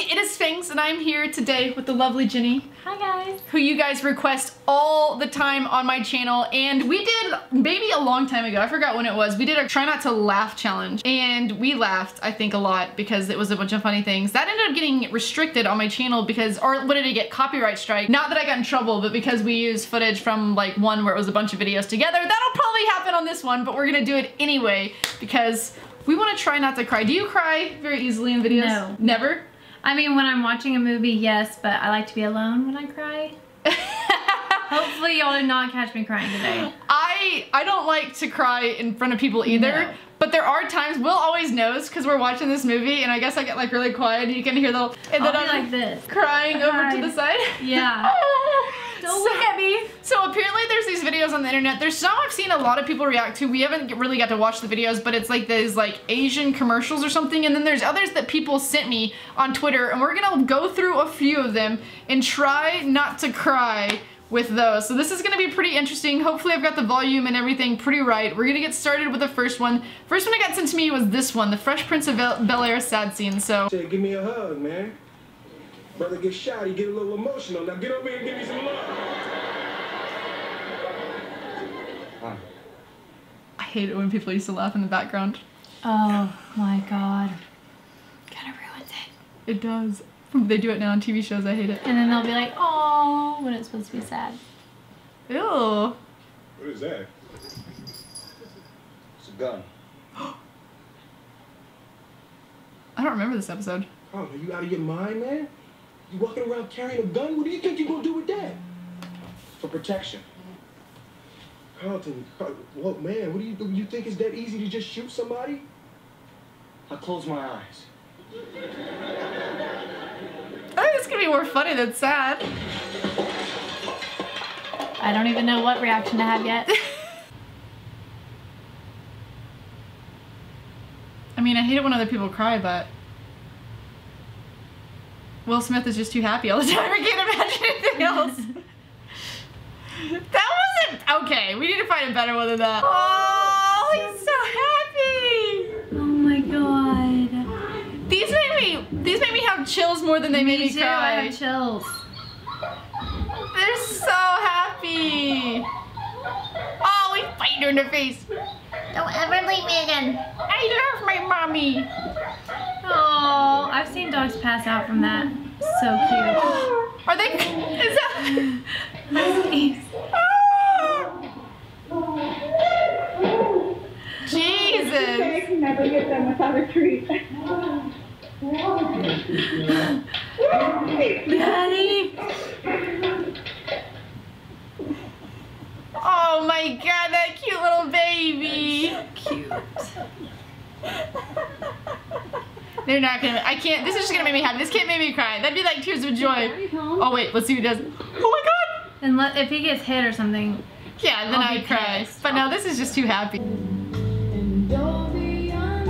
it is Fangs and I'm here today with the lovely Jenny. Hi guys. Who you guys request all the time on my channel and we did maybe a long time ago, I forgot when it was, we did a try not to laugh challenge and we laughed I think a lot because it was a bunch of funny things. That ended up getting restricted on my channel because, or what did it get, copyright strike. Not that I got in trouble but because we used footage from like one where it was a bunch of videos together. That'll probably happen on this one but we're gonna do it anyway because we want to try not to cry. Do you cry very easily in videos? No. Never? I mean, when I'm watching a movie, yes, but I like to be alone when I cry. Hopefully y'all did not catch me crying today. I I don't like to cry in front of people either. No. But there are times Will always knows because we're watching this movie and I guess I get like really quiet and you can hear the and I'll then I'm like this. crying over to the side. Yeah. Don't look at me. So apparently there's these videos on the internet. There's some I've seen a lot of people react to. We haven't really got to watch the videos, but it's like these like Asian commercials or something. And then there's others that people sent me on Twitter and we're gonna go through a few of them and try not to cry with those. So this is gonna be pretty interesting. Hopefully I've got the volume and everything pretty right. We're gonna get started with the first one. First one I got sent to me was this one, the Fresh Prince of Bel- Bel-Air sad scene. So Say, give me a hug, man. Brother get shot, he get a little emotional. Now get over here and give me some love. I hate it when people used to laugh in the background. Oh my god. Kinda ruins it. It does. They do it now on TV shows. I hate it. And then they'll be like, oh, when it's supposed to be sad. Ew. What is that? It's a gun. I don't remember this episode. Oh, are you out of your mind, man? You walking around carrying a gun? What do you think you're gonna do with that? For protection. Carlton, uh, Carl- look, man, what do you do? You think it's that easy to just shoot somebody? I close my eyes. I think it's gonna be more funny than sad. I don't even know what reaction to have yet. I mean, I hate it when other people cry, but Will Smith is just too happy all the time. I can't imagine anything else. that wasn't okay. We need to find a better one than that. Oh, he's so happy. oh my god. These made me. These made me have chills more than they made me too, I cry. have chills. They're so happy. Oh, we fight her in her face. Don't ever leave me again. I love my mommy. Oh, I've seen dogs pass out from that. So cute. Are they? Is that? cute. Jesus. I can never get them without a treat. Daddy. Oh my god, that cute little baby. Cute. They're not gonna. I can't. This is just gonna make me happy. This can't make me cry. That'd be like tears of joy. Oh wait, let's see who does. Oh my god. And let, if he gets hit or something, Yeah, then I'll I be cry. pissed. But no, this is just too happy.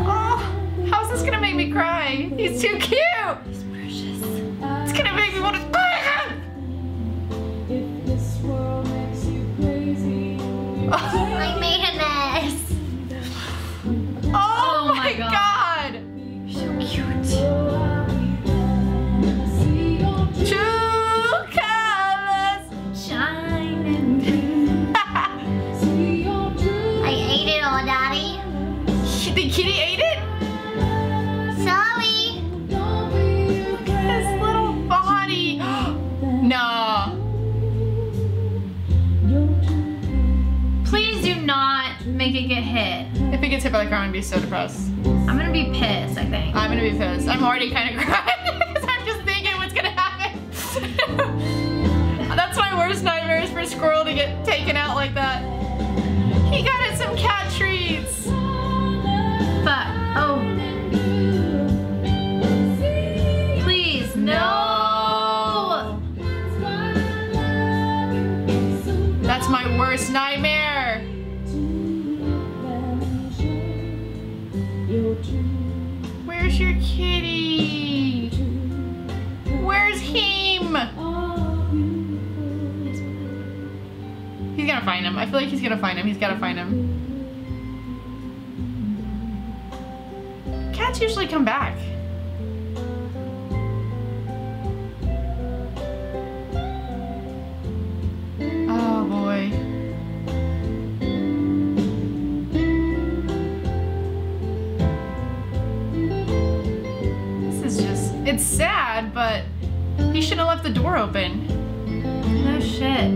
Oh, how's this gonna make me cry? He's too cute. If it gets hit by the car, I'm gonna be so depressed. I'm gonna be pissed, I think. I'm gonna be pissed. I'm already kind of crying because I'm just thinking what's gonna happen. That's my worst nightmare is for Squirrel to get taken out like that. He got it some cat treats. cats usually come back. Oh boy. This is just, it's sad, but he should have left the door open. No shit.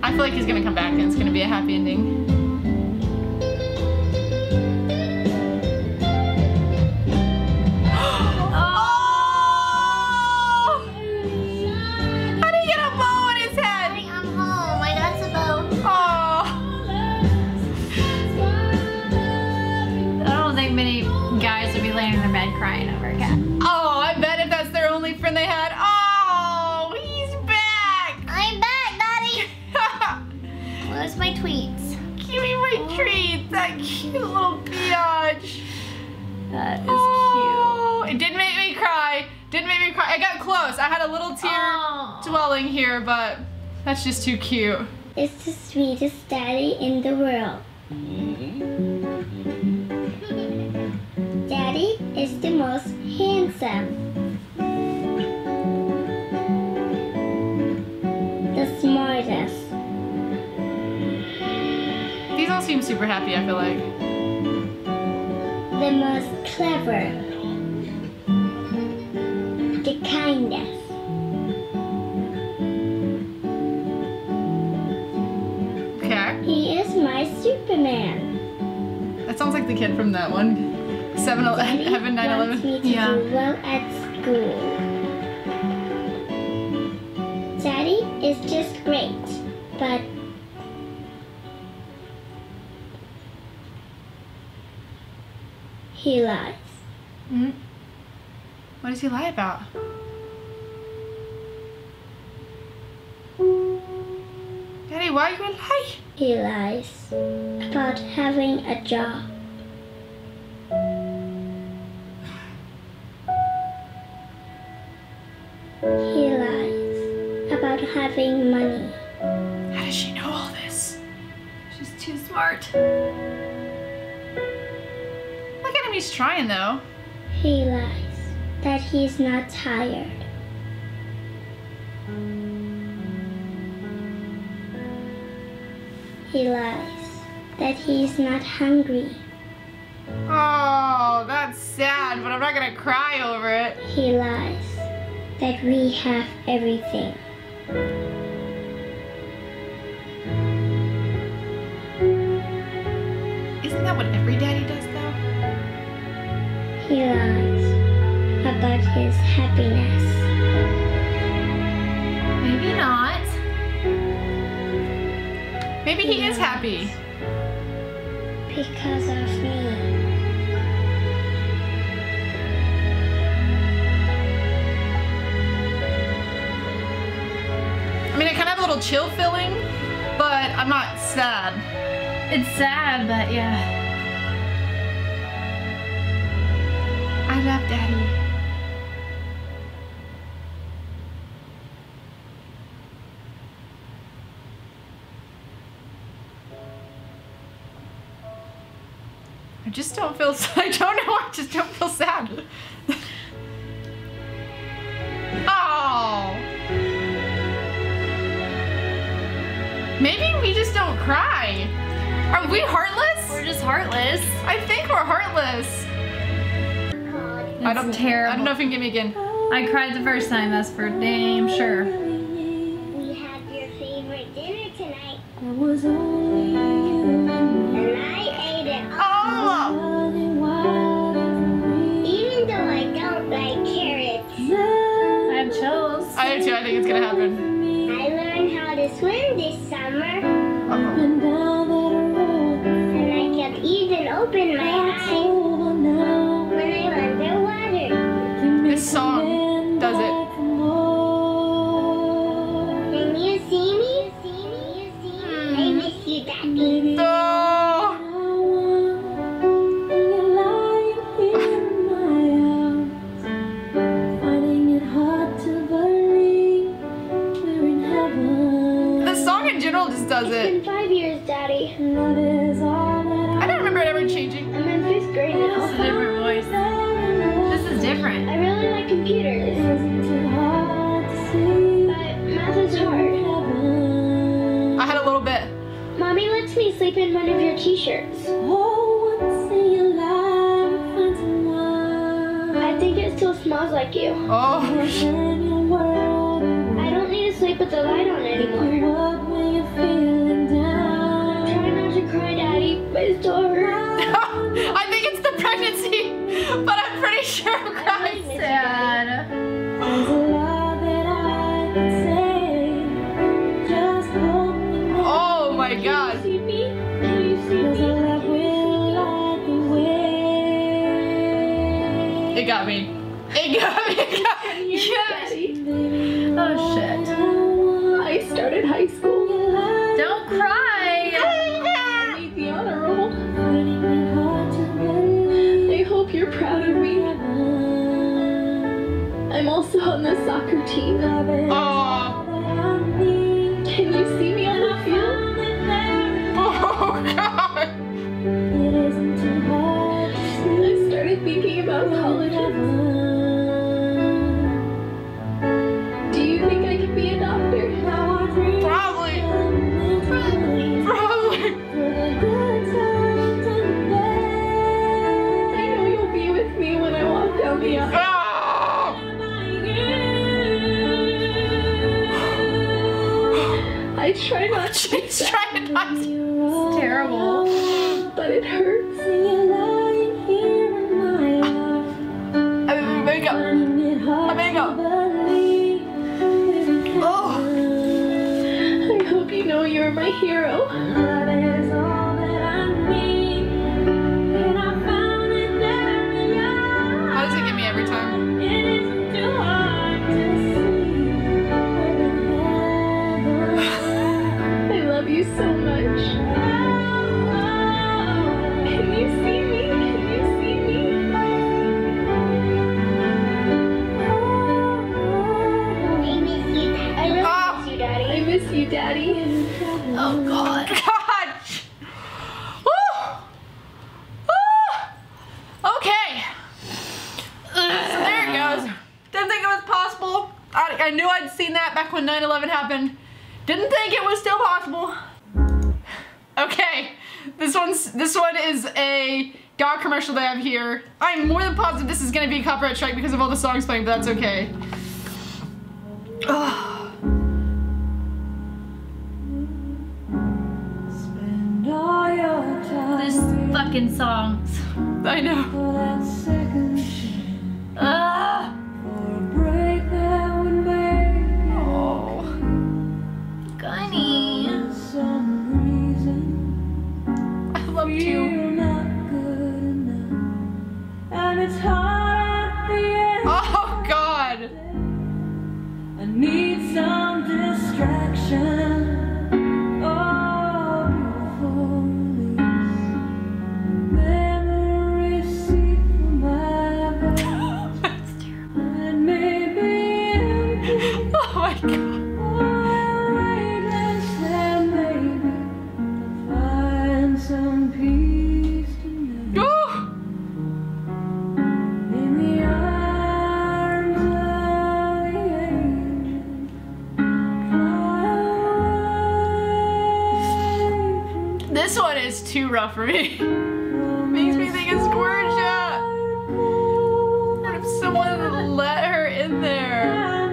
I feel like he's gonna come back and it's gonna be a happy ending. That is Oh, it did make me cry. Didn't make me cry. I got close. I had a little tear Aw. dwelling here, but that's just too cute. It's the sweetest daddy in the world. Mm-hmm. Daddy is the most handsome. The smartest. These all seem super happy, I feel like. The most clever. The kindest. Okay. He is my Superman. That sounds like the kid from that one. 7 Daddy Heaven 9 wants me 11. to Yeah. do well at school. Daddy is just great, but he lies. Hmm? What does he lie about? Daddy, why you would lie? He lies about having a job. He lies about having money. How does she know all this? She's too smart. Look at him, he's trying though. He lies that he's not tired. He lies that he's not hungry. Oh, that's sad, but I'm not gonna cry over it. He lies that we have everything. Isn't that what every daddy does? He lies about his happiness. Maybe not. Maybe he is happy. Because of me. I mean, I kind of have a little chill feeling, but I'm not sad. It's sad, but yeah. I love daddy. I just don't feel. I don't know. I just don't feel sad. oh. Maybe we just don't cry. Are we heartless? We're just heartless. I think we're heartless. I don't It's terrible. I don't know if you can get me again. I cried the first time, that's for damn sure. We had your favorite dinner tonight, It was only you and I ate it all. Oh, Even though I don't like carrots, I have chills. I do too. I think it's gonna happen. I learned how to swim this summer, Uh-oh. and down and I can even open my I don't remember it ever changing. I'm in fifth grade This is a different voice. This is different. I really like computers, but math is hard. I had a little bit. Mommy lets me sleep in one of your t-shirts. Oh, I think it still smells like you. Oh, Within your world, I don't need to sleep with the light on anymore. Daddy, but it still hurts. I think it's the pregnancy, but I'm pretty sure I'm crying. Sad. There's a lot that I could on the soccer team. Oh. Hero. How God. God. Okay. So there it goes. Didn't think it was possible. I, I knew I'd seen that back when 9-11 happened. Didn't think it was still possible. Okay. This one's this one is a dog commercial that I have here. I'm more than positive this is gonna be a copyright strike because of all the songs playing, but that's okay. Ugh. Fucking songs. I know. This one is too rough for me. Makes me think of Scorgia. What if someone let her in there?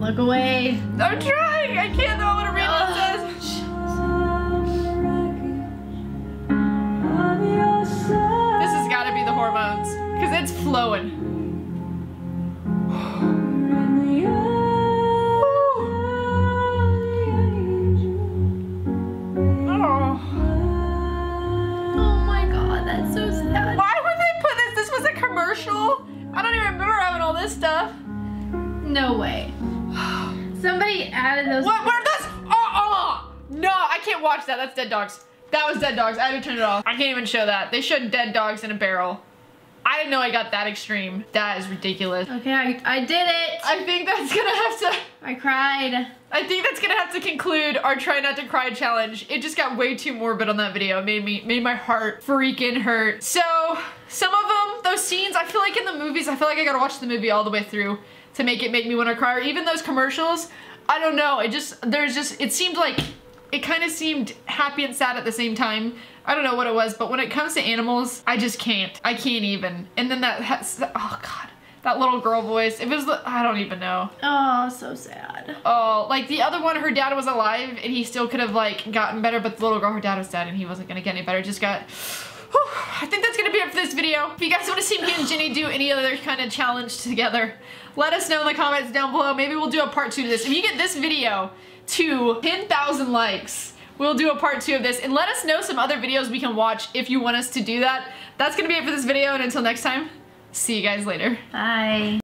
Look away. I'm trying. I can't. I want to read what it says. This has got to be the hormones because it's flowing. Dead Dogs. That was Dead Dogs. I had to turn it off. I can't even show that. They showed Dead Dogs in a barrel. I didn't know I got that extreme. That is ridiculous. Okay, I, I did it. I think that's gonna have to. I cried. I think that's gonna have to conclude our try not to cry challenge. It just got way too morbid on that video. It made me made my heart freaking hurt. So some of them, those scenes, I feel like in the movies, I feel like I gotta watch the movie all the way through to make it make me want to cry. Or even those commercials, I don't know. It just there's just it seemed like it kind of seemed happy and sad at the same time. I don't know what it was, but when it comes to animals, I just can't. I can't even. And then that, has, oh god, that little girl voice. It was, I don't even know. Oh, so sad. Oh, like the other one, her dad was alive and he still could have like gotten better, but the little girl, her dad was dead and he wasn't gonna get any better. Just got. Whew. I think that's gonna be it for this video. If you guys want to see me and Jenny do any other kind of challenge together, let us know in the comments down below. Maybe we'll do a part two to this. If you get this video to 10,000 likes, we'll do a part two of this. And let us know some other videos we can watch if you want us to do that. That's gonna be it for this video, and until next time, see you guys later. Bye.